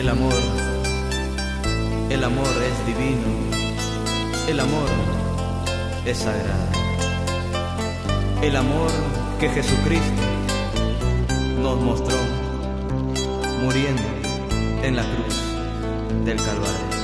El amor, el amor es divino, el amor es sagrado. El amor que Jesucristo nos mostró muriendo en la cruz del Calvario.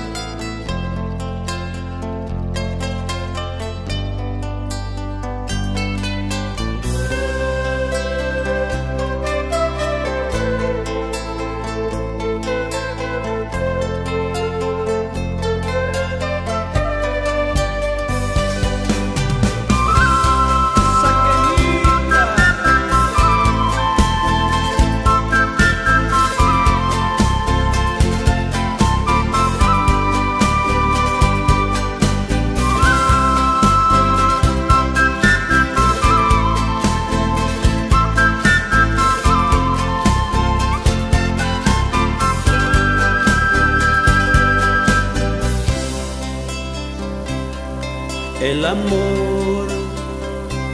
El amor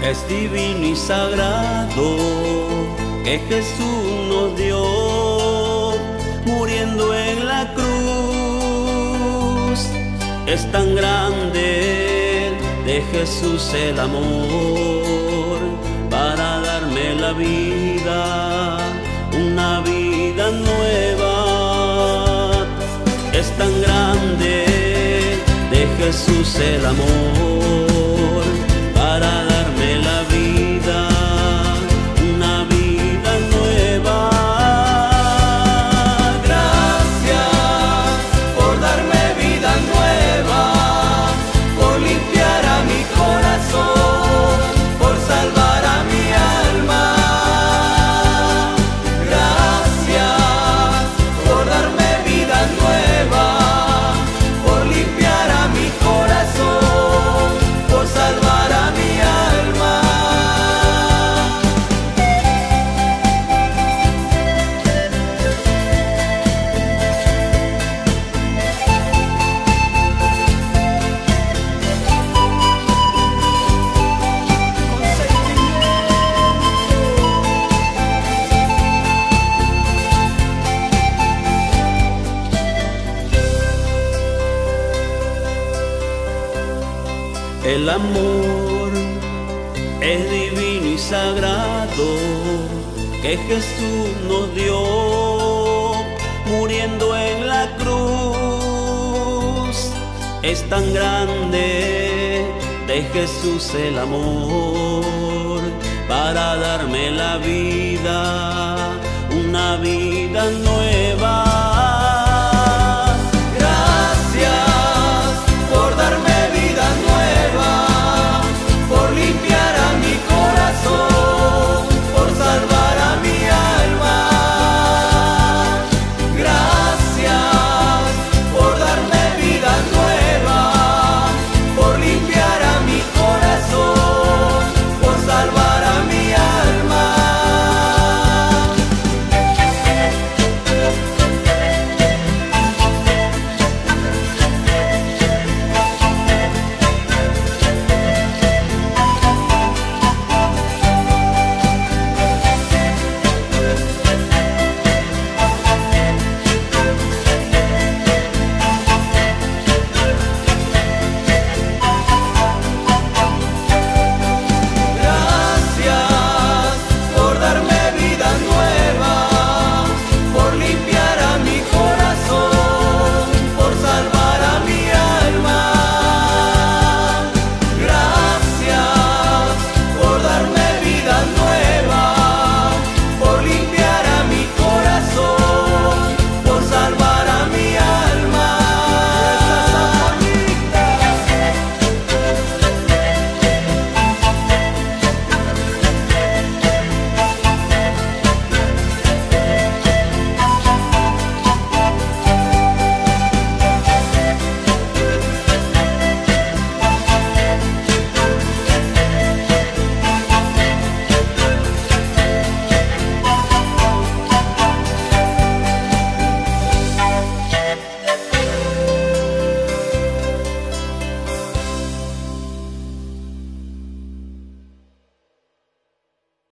es divino y sagrado que Jesús nos dio muriendo en la cruz. Es tan grande de Jesús el amor para darme la vida, una vida nueva. Es tan grande de Jesús el amor El amor es divino y sagrado que Jesús nos dio muriendo en la cruz. Es tan grande de Jesús el amor para darme la vida, una vida nueva.